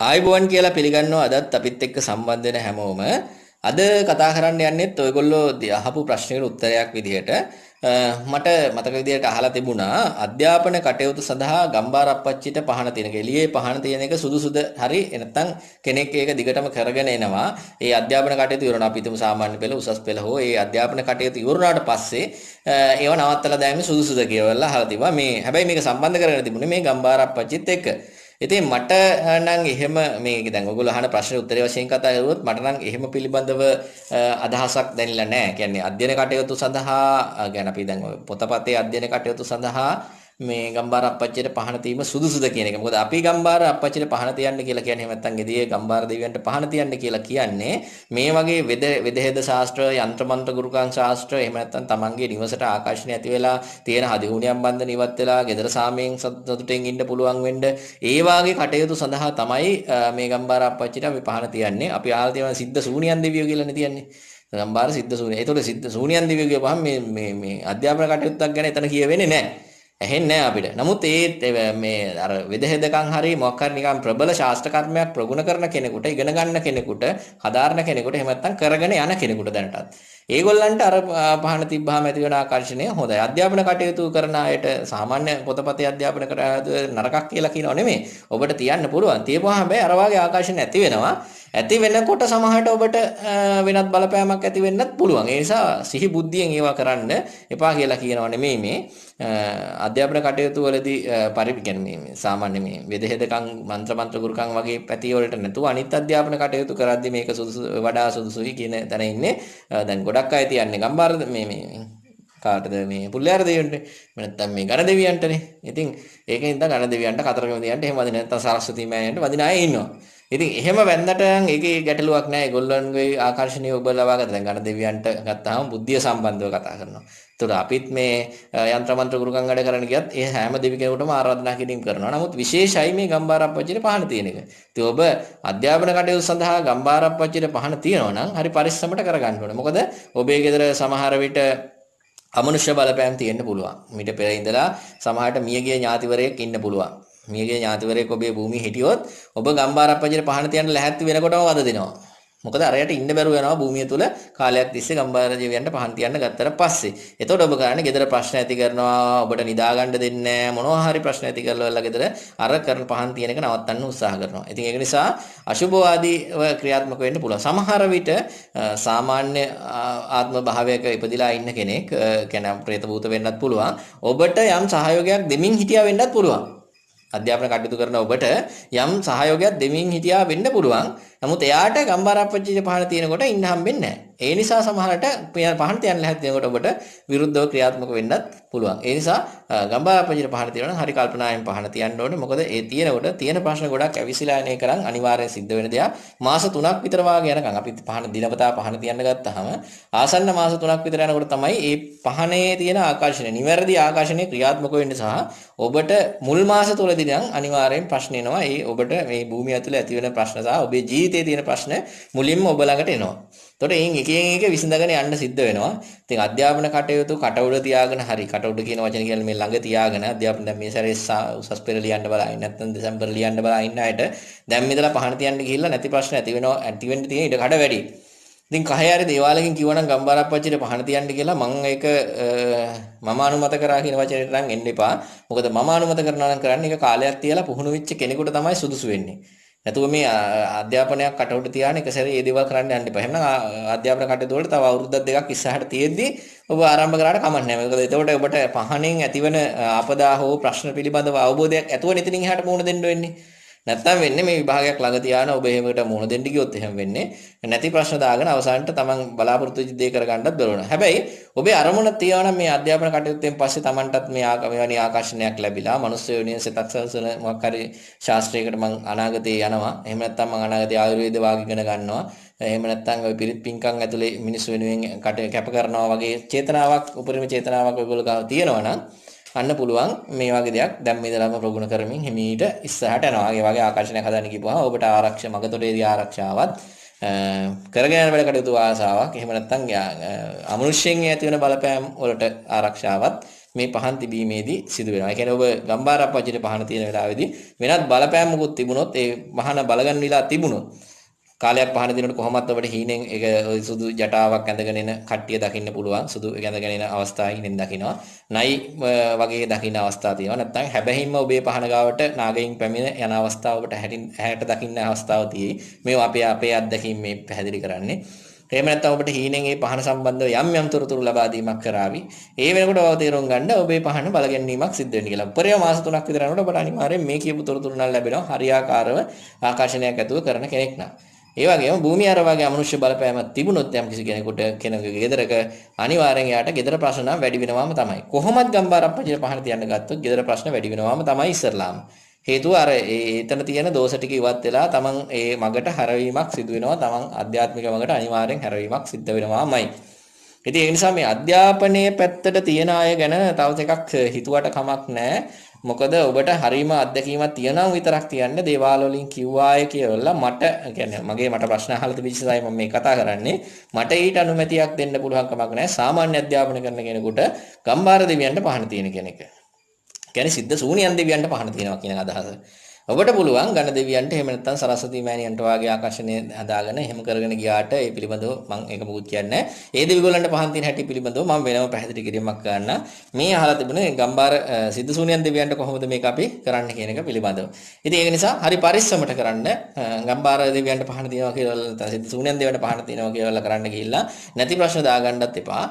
ආයිබෝන් කියලා පිළිගන්නවා අදත් අපිත් එක්ක සම්බන්ධ වෙන හැමෝම අද කතා කරන්න යන්නේත් ඔයගොල්ලෝ අහපු ප්‍රශ්නෙකට උත්තරයක් විදිහට මට මතක විදිහට අහලා තිබුණා අධ්‍යාපන කටයුතු සඳහා ගම්බාර අප්පච්චිට පහන තියෙන එක. එළියේ පහන තියෙන එක සුදුසුද හරි නැත්නම් කෙනෙක් ඒක දිගටම කරගෙන එනවා. ඒ අධ්‍යාපන කටයුතු ඉවරනවා. අපි හිතමු සාමාන්‍ය පෙළ උසස් පෙළ හෝ ඒ අධ්‍යාපන කටයුතු ඉවරනාට පස්සේ ඒව නවත්තලා දැමීම සුදුසුද කියලා අහලා තිබුණා. මේ හැබැයි මේක සම්බන්ධ කරගෙන තිබුණේ මේ ගම්බාර අප්පච්චිත් එක්ක. ඉතින් මට නම් එහෙම මේ දැන් ඔයගොල්ලෝ අහන ප්‍රශ්නේ උත්තරේ වශයෙන් කතා කරුවොත් මට නම් එහෙම පිළිබඳව අදහසක් දැනෙලා නැහැ. කියන්නේ අධ්‍යයන කටයුතු සඳහා يعني අපි දැන් පොතපතේ අධ්‍යයන කටයුතු සඳහා මේ ගම්බාර අපච්චිට පහන තීම සුදුසුද කියන එක. මොකද අපි ගම්බාර අපච්චිට පහන තියන්න කියලා කියන්නේ එහෙම නැත්නම් එදියේ ගම්බාර දෙවියන්ට පහන තියන්න කියලා කියන්නේ මේ වගේ වෙද වෙදහෙද ශාස්ත්‍ර, යంత్ర මන්ත්‍ර ගුරුකම් ශාස්ත්‍ර එහෙම නැත්නම් තමන්ගේ නිවසට ආකර්ෂණය ඇති වෙලා තියෙන හදිහුණියම් බන්ධන ඉවත් වෙලා gedara සාමයෙන් සතුටෙන් ඉන්න පුළුවන් වෙන්න ඒ වාගේ කටයුතු සඳහා තමයි මේ ගම්බාර අපච්චිට අපි පහන තියන්නේ. අපි ආල් තියෙන සිද්ධ සූනියන් දෙවියෝ කියලානේ තියන්නේ. ගම්බාර සිද්ධ සූනිය. ඒතකොට සිද්ධ සූනියන් දෙවියෝ කියපහම මේ මේ මේ අධ්‍යාපන කටයුත්තක් ගැන එතන කියවෙන්නේ නැහැ. ඇහෙන්නේ නැහැ අපිට. නමුත් ඒ මේ අර වෙදහෙදකම් හරි මොකක් හරි නිකන් ප්‍රබල ශාස්ත්‍ර කර්මයක් ප්‍රගුණ කරන කෙනෙකුට ඉගෙන ගන්න කෙනෙකුට හදාරන කෙනෙකුට එහෙම නැත්නම් කරගෙන යන කෙනෙකුට දැනටත්. ඒගොල්ලන්ට අර පහන තිබ්බහම ඇති වෙන ආකර්ෂණය හොඳයි. අධ්‍යාපන කටයුතු කරන අයට සාමාන්‍ය පොතපතේ අධ්‍යාපන කරාද නරකක් කියලා කියනව නෙමෙයි. ඔබට තියන්න පුළුවන්. තියපුවාම හැබැයි අර වාගේ ආකර්ෂණ ඇති වෙනවා. ඇති වෙනකොට සමහරට ඔබට වෙනත් බලපෑමක් ඇති වෙන්නත් පුළුවන්. ඒ නිසා සිහි බුද්ධියෙන් ඒවා කරන්න එපා කියලා කියනව නෙමෙයි මේ. අධ්‍යාපන කටයුතු වලදී පරිවිකන් මේ සාමාන්‍ය මේ වෙදහෙදකම් මන්ත්‍ර මන්ත්‍ර ගුරුකම් වගේ පැති වලට නැතුව අනිත් අධ්‍යාපන කටයුතු කරද්දී මේක සුදුසු වඩා සුදුසුයි කියන තැන ඉන්නේ දැන් ගොඩක් අය තියන්නේ ගම්බාර මේ මේ කාටද මේ පුල්ලයාර දෙවියන්ට නැත්නම් මේ ගණ දෙවියන්ටනේ. ඉතින් ඒකෙන් ඉඳන් ගණ දෙවියන්ට කතරගම දෙවියන්ට එහෙම වදින නැත්නම් සරස්වති මෑයන්ට වදින අය ඉන්නවා. ඉතින් එහෙම වැන්දට ඒකේ ගැටලුවක් නැහැ. ඒගොල්ලන්ගේ ආකර්ෂණීය ඔබ ලබා ගන්න. දැන් ගණ දෙවියන්ට ගත්තාම බුද්ධිය සම්බන්ධව කතා කරනවා. ඒතකොට අපිත් මේ යంత్ర මන්ත්‍ර ගුරුකම් වැඩ කරන්න ගියත් ඒ හැම දෙවි කෙනෙකුටම ආරාධනා කිරීම කරනවා. නමුත් විශේෂයි මේ ගම්බාරප්පච්චිට පහන තියෙන එක. ඉතින් ඔබ අධ්‍යාපන කටයුතු සඳහා ගම්බාරප්පච්චිට පහන තියනවා නම් හරි පරිස්සමට කරගන්න ඕනේ. මොකද ඔබේ ගෙදර සමහර විට අමනුෂ්‍ය බලපෑම් තියෙන්න පුළුවන්. මීට පෙර ඉඳලා සමහරට මියගිය ඥාතිවරයෙක් ඉන්න පුළුවන්. මියගේ ඥාතිවරයෙක් ඔබේ භූමියේ හිටියොත් ඔබ ගම්බාරප්පජිට පහන තියන්න ලැහැත්ති වෙනකොටම වද දෙනවා. මොකද අරයට ඉන්න බැරුව යනවා භූමිය තුල කාලයක් තිස්සේ ගම්බාර ජීවියන්ට පහන් තියන්න ගත්තට පස්සේ. එතකොට ඔබ කරන්නේ ගෙදර ප්‍රශ්න ඇති කරනවා, ඔබට නිදා ගන්න දෙන්නේ නැහැ, මොනවා හරි ප්‍රශ්න ඇති කරලා ගෙදර අර කරන පහන් තියන එක නවත්තන්න උත්සාහ කරනවා. ඉතින් ඒක නිසා අශුභවාදීව ක්‍රියාත්මක වෙන්න පුළුවන්. සමහර විට සාමාන්‍ය ආත්ම භාවයක ඉපදිලා ඉන්න කෙනෙක්, කියන්නේ പ്രേත භූත වෙන්නත් පුළුවන්. ඔබට යම් සහයෝගයක් දෙමින් හිටියා වෙන්නත් පුළුවන්. අධ්‍යාපන කටයුතු කරන ඔබට යම් සහයෝගයක් දෙමින් හිටියා වෙන්න පුළුවන්. නමුත් එයාට ගම්බාරප්පච්චියේ පහන තියෙනකොට ඉන්න හම්බෙන්නේ නැහැ. ඒ නිසා සමහරට පහන තියන්න ලැහැත් වෙනකොට ඔබට විරුද්ධව ක්‍රියාත්මක වෙන්නත් පුළුවන්. ඒ නිසා ගම්බාරප්පච්චියේ පහන තියෙනවා නම් හරි කල්පනාවෙන් පහන තියන්න ඕනේ. මොකද ඒ තියෙනකොට තියෙන ප්‍රශ්න ගොඩක් ඇවිසිලා එන එකනම් අනිවාර්යෙන් සිද්ධ වෙන දෙයක්. මාස 3ක් විතර වාගේ යනකම් අපි පහන දිනපතා පහන තියන්න ගත්තාම ආසන්න මාස 3ක් විතර යනකොට තමයි මේ පහනේ තියෙන ආකර්ෂණය, නිවැරදි ආකර්ෂණය ක්‍රියාත්මක වෙන්නේ සහ ඔබට මුල් මාස තුලදී නම් අනිවාර්යෙන් ප්‍රශ්න එනවා. ඒ ඔබට මේ භූමිය ඇතුලේ ඇති වෙන ප්‍රශ්න සහ ඔබේ ජීවිතය ජීවිතේ තියෙන ප්‍රශ්න මුලින්ම ඔබ ළඟට එනවා. එතකොට එයින් එකෙන් එක විසඳගෙන යන්න සිද්ධ වෙනවා. ඉතින් අධ්‍යාපන කටයුතු කටවුඩ තියාගෙන හරි කටවුඩ කියන වචන කියන්නේ මේ ළඟ තියාගෙන අධ්‍යාපන දැන් මේ සැරේ උසස් පෙළ ලියන්න බලයි නැත්නම් දෙසැම්බර් ලියන්න බලයි ඉන්න අයට දැන් මෙදලා පහන තියන්න ගිහිල්ලා නැති ප්‍රශ්න ඇති වෙනවා ඇති වෙන්න තියෙන ඉඩ කඩ වැඩි. ඉතින් කහේ හරි දේවාලකින් කිව්වනම් ගම්බාරප්පච්චිට පහන තියන්න කියලා මම ඒක මම අනුමත කරා කියන වචනේට නම් එන්න එපා. මොකද මම අනුමත කරනවා නම් කරන්නේ ඒක කාලයක් තියලා පුහුණු වෙච්ච කෙනෙකුට තමයි සුදුසු වෙන්නේ. නැතුව මේ අධ්‍යාපනයක් කටවුඩ තියාගෙන එක සැරේ මේ දේවල් කරන්න යන්න එපා. එහෙනම් අධ්‍යාපන කටයුතු වලට තව අවුරුද්දක් දෙකක් ඉස්සරහට තියෙද්දි ඔබ ආරම්භ කරාට කමක් නැහැ. මොකද එතකොට ඔබට පහණෙන් ඇතිවන ආපදා හෝ ප්‍රශ්න පිළිබඳව අවබෝධයක් ඇතුව නිතින් එහාට මුහුණ දෙන්න වෙන්නේ. නැත්තම් වෙන්නේ මේ විභාගයක් ළඟ තියාන ඔබ එහෙමකට මුහුණ දෙන්න ගියොත් එහෙම වෙන්නේ නැති ප්‍රශ්න දාගෙන අවසානට තමන් බලාපොරොත්තු වෙච්ච දේ කරගන්නත් බැරුණා. හැබැයි ඔබේ අරමුණ තියානම් මේ අධ්‍යාපන කටයුත්තෙන් පස්සේ තමන්ටත් මේ මෙවැනි ආකර්ෂණයක් ලැබිලා මනුස්ස යෝනිය සිතක් සලසන මොකක් හරි ශාස්ත්‍රයකට මං අනාගතේ යනවා. එහෙම නැත්නම් මං අනාගතේ ආයුර්වේද වාග් ඉගෙන ගන්නවා. එහෙම නැත්නම් ඔය පිරිත් පිංකම් ඇතුලේ මිනිස්සු වෙනුවෙන් කට කැප කරනවා වගේ චේතනාවක් උපරිම චේතනාවක් ඔයගොල්ලෝ ගාව තියෙනවා නම් අන්න පුළුවන් මේ වගේ දෙයක් දැන් මේ දලම ප්‍රගුණ කරමින් හිමීට ඉස්සරහට යනවා. ඒ වගේ ආකර්ෂණයක් හදන්න කිව්වහම ඔබට ආරක්ෂා මගතොටේදී ආරක්ෂාවත් කරගෙන යන වැඩ කටයුතු ආසාවක් එහෙම නැත්නම් අමනුෂ්‍යයෙන් ඇති වෙන බලපෑම් වලට ආරක්ෂාවත් මේ පහන් තිබීමේදී සිදු වෙනවා. ඒ කියන්නේ ඔබ ගම්බාරප්පච්චිට පහන තියෙන වෙලාවේදී වෙනත් බලපෑම් මොකුත් තිබුණොත් ඒ පහන බලගන්න විලා තිබුණොත් කාලයක් පහන දිනකට කොහොමත් ඔබට හීනෙන් ඒක සුදු ජටාවක් ඇඳගෙන එන කට්ටිය දකින්න පුළුවන් සුදු ඇඳගෙන එන අවස්ථා හීනෙන් දකිනවා නයි වගේ දකින්න අවස්ථා තියෙනවා නැත්නම් හැබැයිම ඔබේ පහන ගාවට නාගයින් පැමිණ යන අවස්ථාව ඔබට හැට දකින්න අවස්ථාව තියෙයි මේ අපේ අපේ අත්දැකීම් මේ පැහැදිලි කරන්නේ එහෙම නැත්නම් ඔබට හීනෙන් ඒ පහන සම්බන්ධව යම් යම් තොරතුරු ලබා දීමක් කරાવી. ඒ වෙනකොට ඔබ තේරුම් ගන්න ඔබේ පහන බලගැනීමක් සිද්ධ වෙන්නේ කියලා. උපරිම මාස 3ක් විතර යනකොට ඔබට අනිවාර්යෙන් මේ කියපු තොරතුරු නම් ලැබෙනවා. හරියාකාරව ආකර්ෂණයක් ඇතුව කරන කෙනෙක් නම්. ඒ වගේම භූමිය අර වගේ අමනුෂ්‍ය බලපෑමක් තිබුණොත් යම් කිසි කෙනෙකුට කෙනෙකුගේ ගෙදරක අනිවාර්යෙන් යාට ගෙදර ප්‍රශ්න නම් වැඩි වෙනවාම තමයි. කොහොමත් ගම්බාරප්පච්චිට පහන තියන්න ගත්තොත් ගෙදර ප්‍රශ්න වැඩි වෙනවාම තමයි ඉස්සරලාම. හේතුව අර එතන තියෙන දෝෂ ටික ඉවත් වෙලා තමන් ඒ මගට හැරවීමක් සිදු වෙනවා. තමන් ආධ්‍යාත්මික මගට අනිවාර්යෙන් හැරවීමක් සිද්ධ වෙනවාමයි. ඉතින් ඒ නිසා මේ අධ්‍යාපනයේ පැත්තට තියෙන අය ගැන තව ටිකක් හිතුවට කමක් නැහැ. මොකද ඔබට හරීම අත්දැකීමක් තියෙනවා විතරක් තියන්න දේවාල වලින් කිව්වාය කියලා මට කියන්නේ මගේ මට ප්‍රශ්න අහලා තිබිච්ච නිසා මම මේ කතා කරන්නේ මට ඊට අනුමැතියක් දෙන්න පුළුවන් කමක් නැහැ සාමාන්‍ය අධ්‍යාපන කරන කෙනෙකුට ගම්බාර දෙවියන්ට පහන තියෙන කෙනෙක්. කියන්නේ සිද්ධ ශූන්‍යයන් දෙවියන්ට පහන තියෙනවා කියන අදහස. ඔබට පුළුවන් ගණ දෙවියන්ට එහෙම නැත්නම් සරස්වති මෑණියන්ට වාගේ ආකර්ෂණය හදාගෙන එහෙම කරගෙන ගියාට ඒ පිළිබඳව මම ඒක මොකුත් කියන්නේ නැහැ. ඒ දෙවිගොල්ලන්ට පහන් තියෙන හැටි පිළිබඳව මම වෙනම පැහැදිලි කිරීමක් කරන්න. මේ අහලා තිබුණේ ගම්බාර සිද්ධසූනියන් දෙවියන්ට කොහොමද මේක අපි කරන්න කියන එක පිළිබඳව. ඉතින් ඒක නිසා හරි පරිස්සමට කරන්න ගම්බාර දෙවියන්ට පහන තියනවා කියලා සිද්ධසූනියන් දෙවියන්ට පහන තියනවා කියලා කරන්න ගිහිල්ලා නැති ප්‍රශ්න දාගන්නත් එපා.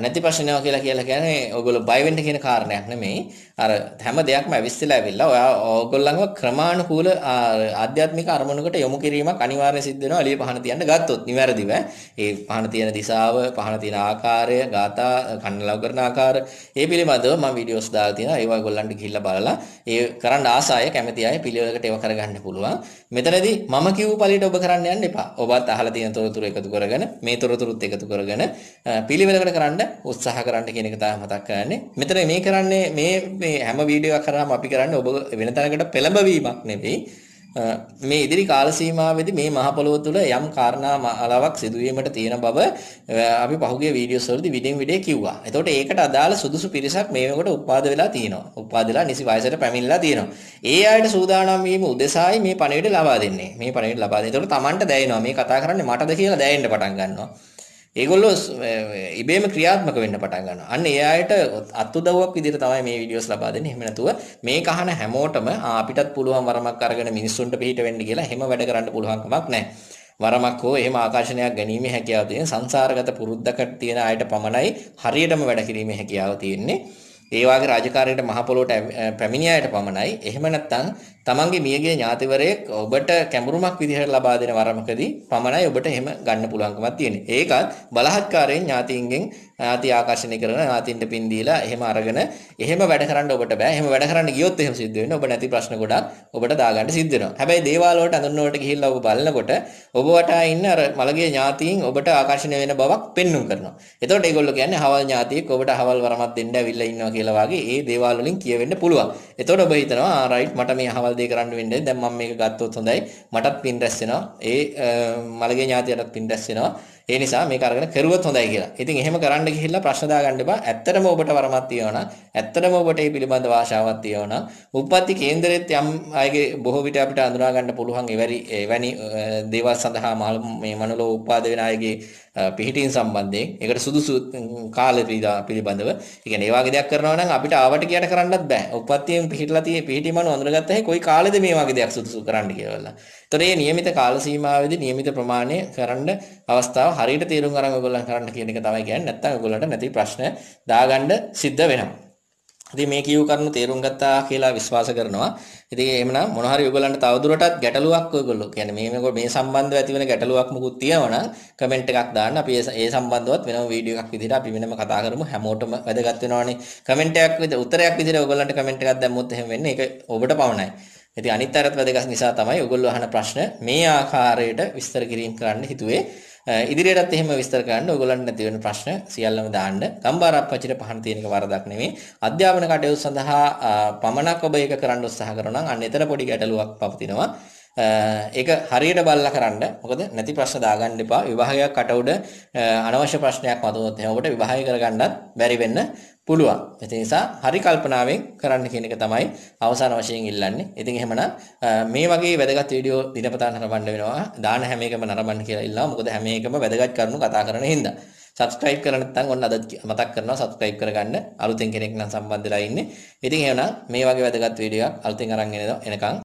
නැති ප්‍රශ්නයක් කියලා කියලා කියන්නේ ඔයගොල්ලෝ බය වෙන්න කියන කාරණයක් නෙමෙයි. අර හැම දෙයක්ම ඇවිස්සලා ඇවිල්ලා ඔයා ඕගොල්ලන්ව ක්‍රමානුකූල ආධ්‍යාත්මික අරමුණකට යොමු කිරීමක් අනිවාර්යයෙන් සිද්ධ වෙනවා. එළිය පහන තියන්න ගත්තොත් නිවැරදිව. ඒ පහන තියෙන දිශාව පහන තියෙන ආකාරය ගාථා කන්නලව කරන ආකාර ඒ පිළිබඳව මම වීඩියෝස් දාලා තියෙනවා. ඒවා ඔයගොල්ලන්ට ගිහිල්ලා බලලා. ඒ කරන්න ආසාය කැමති අය පිළිවෙලකට ඒව කරගන්න පුළුවන්. මෙතනදී මම කිව්ව පළියට ඔබ කරන්න යන්න එපා. ඔබත් අහලා තියෙන තොරතුරු එකතු කරගෙන මේ තොරතුරුත් එකතු කරගෙන පිළිවෙලකට කරන්න උත්සාහ කරන්න කියන එක තමයි මතක් කරන්නේ. මෙතන මේ කරන්නේ මේ මේ හැම වීඩියෝ එකක් කරාම අපි කරන්නේ ඔබ වෙන තැනකට පෙළඹවීමක් නෙවෙයි මේ ඉදිරි කාල සීමාවෙදී මේ මහ පොළොව තුළ යම් කාරණා මාලාවක් සිදුවීමට තියෙන බව අපි පහුගිය වීඩියෝස් වලදී විඩින් විඩේ කිව්වා. එතකොට ඒකට අදාළ සුදුසු පිරිසක් මේ වෙනකොට උපාද වෙලා තියෙනවා. උපාද වෙලා නිසි වයසට පැමිණලා තියෙනවා. ඒ අයට සූදානම් වීම උදෙසායි මේ පණිවිඩ ලබා දෙන්නේ. මේ පණිවිඩ ලබා දෙන්නේ. එතකොට Tamanට දැනෙනවා මේ කතා කරන්නේ මටද කියලා දැනෙන්න පටන් ගන්නවා. ඒගොල්ලෝ ඉබේම ක්‍රියාත්මක වෙන්න පටන් ගන්නවා. අන්න ඒ අයට අත්උදව්වක් විදිහට තමයි මේ වීඩියෝස් ලබා දෙන්නේ. එහෙම නැතුව මේක අහන හැමෝටම අපිටත් පුළුවන් වරමක් අරගෙන මිනිස්සුන්ට පිට වෙන්න කියලා එහෙම වැඩ කරන්න පුළුවන් කමක් නැහැ. වරමක් හෝ එහෙම ආකර්ෂණයක් ගැනීමේ හැකියාව තියෙන සංසාරගත පුරුද්දකට තියෙන අයට පමණයි හරියටම වැඩ කිරීමේ හැකියාව තියෙන්නේ. ඒ වාගේ රාජකාරියට මහ පොළොවට පැමිණිය අයට පමණයි. එහෙම නැත්නම් තමන්ගේ මියගේ ඥාතිවරයෙක් ඔබට කැඹුරුමක් විදිහට ලබා දෙන වරමකදී පමණයි ඔබට එහෙම ගන්න පුළුවන්කමක් තියෙන්නේ. ඒකත් බලහත්කාරයෙන් ඥාතීන්ගෙන් ඥාති ආකර්ෂණය කරන ඥාතින්ට පින් දීලා එහෙම අරගෙන එහෙම වැඩ කරන්න ඔබට බෑ. එහෙම වැඩ කරන්න ගියොත් එහෙම සිද්ධ වෙන්නේ ඔබ නැති ප්‍රශ්න ගොඩක් ඔබට දාගන්න සිද්ධ වෙනවා. හැබැයි දේවාල වලට අඳුරන වලට ගිහිල්ලා ඔබ බලනකොට ඔබ වටා ඉන්න අර මළගේ ඥාතීන් ඔබට ආකර්ෂණය වෙන බවක් පෙන්눔 කරනවා. එතකොට ඒගොල්ලෝ කියන්නේ හවල් ඥාතියෙක් ඔබට හවල් වරමක් දෙන්න ඇවිල්ලා ඉන්නවා කියලා වගේ ඒ දේවාල වලින් කියවෙන්න පුළුවන්. එතකොට ඔබ හිතනවා ආ රයිට් මට මේ හවල් දේ කරන්න වෙන්නේ දැන් මම මේක ගත්තොත් හොඳයි. මටත් පින් රැස් වෙනවා. ඒ මළගේ ඥාතියටත් පින් රැස් වෙනවා. ඒ නිසා මේක අරගෙන කරුවොත් හොඳයි කියලා. ඉතින් එහෙම කරන්න ගිහිල්ලා ප්‍රශ්න දාගන්න එපා. ඇත්තටම ඔබට වරමක් තියෙනවා ඇත්තටම ඔබට මේ පිළිබඳ ආශාවක් තියෙනවා උප්පත්ති කේන්දරෙත් යම් අයගේ බොහෝ විට අපිට අඳුනා ගන්න පුළුවන් එවැනි එවැනි දේවල් සඳහා මේ මනෝලෝ උපාද වෙන අයගේ පිහිටීම් සම්බන්ධයෙන් ඒකට සුදුසු කාලය පිළිබඳව. ඒ කියන්නේ ඒ වගේ දෙයක් කරනවා නම් අපිට ආවට කියට කරන්නත් බෑ. උප්පත්තියෙන් පිහිටලා තියෙන පිහිටීම අනුව අඳුනගත්තා හැයි කොයි කාලෙද මේ වගේ දෙයක් සුදුසු කරන්න කියලා. ඒතර මේ નિયમિત කාල සීමාවෙදී નિયમિત ප්‍රමාණය කරන්න අවස්ථාව හරියට තීරුම් අරන් ඔයගොල්ලන් කරන්න කියන එක තමයි කියන්නේ. නැත්තම් ඔයගොල්ලන්ට නැති ප්‍රශ්න දාගන්න සිද්ධ වෙනවා. ඉතින් මේ කියු කරුණු තේරුම් ගත්තා කියලා විශ්වාස කරනවා. ඉතින් එහෙමනම් මොන හරි ඔයගොල්ලන්ට තවදුරටත් ගැටලුවක් ඔයගොල්ලෝ කියන්නේ මේ මේ සම්බන්ධව ඇති වෙන ගැටලුවක් මොකුත් තියෙනවා නම් කමෙන්ට් එකක් දාන්න අපි ඒ සම්බන්ධවත් වෙනම වීඩියෝ එකක් විදිහට අපි වෙනම කතා කරමු හැමෝටම වැදගත් වෙනවනේ කමෙන්ට් එකක් විදිහට උත්තරයක් විදිහට ඔයගොල්ලන්ට කමෙන්ට් එකක් දැම්මොත් එහෙම වෙන්නේ ඒක ඔබට පවණයි. ඉතින් අනිත් අයත් වැදගත් නිසා තමයි ඔයගොල්ලෝ අහන ප්‍රශ්න මේ ආකාරයට විස්තර කිරීම කරන්න හිතුවේ. ඉදිරියටත් එහෙම විස්තර කරන්න ඔයගොල්ලන්ට නැති වෙන ප්‍රශ්න සියල්ලම දාන්න. ගම්බාරප්පච්චිට පහන තියෙන එක වරදක් නෙමෙයි. අධ්‍යාපන කටයුතු සඳහා පමණක් ඔබ ඒක කරන්න උත්සාහ කරනවා නම් අන්න එතන පොඩි ගැටලුවක් පවතිනවා. ඒක හරියට බලලා කරන්න. මොකද නැති ප්‍රශ්න දාගන්න එපා. විභාගයක් කට උඩ අනවශ්‍ය ප්‍රශ්නයක් මතුවොත් එහෙනම් ඔබට විභාගය කරගන්නත් බැරි වෙන්න පුළුවන්. ඒ නිසා හරි කල්පනාවෙන් කරන්න කියන එක තමයි අවසාන වශයෙන් ඉල්ලන්නේ. ඉතින් එහෙමනම් මේ වගේ වැදගත් වීඩියෝ දිනපතා නරඹන්න වෙනවා. දාන හැම එකම නරඹන්න කියලා ඉල්ලනවා. මොකද හැම එකම වැදගත් කරුණු කතා කරන හින්දා. සබස්ක්‍රයිබ් කරලා නැත්නම් ඔන්න අද මතක් කරනවා සබස්ක්‍රයිබ් කරගන්න අලුතෙන් කෙනෙක් නම් සම්බන්ධ වෙලා ඉන්නේ. ඉතින් එහෙනම් මේ වගේ වැදගත් වීඩියෝවක් අලුතෙන් අරන් එනවා එනකන්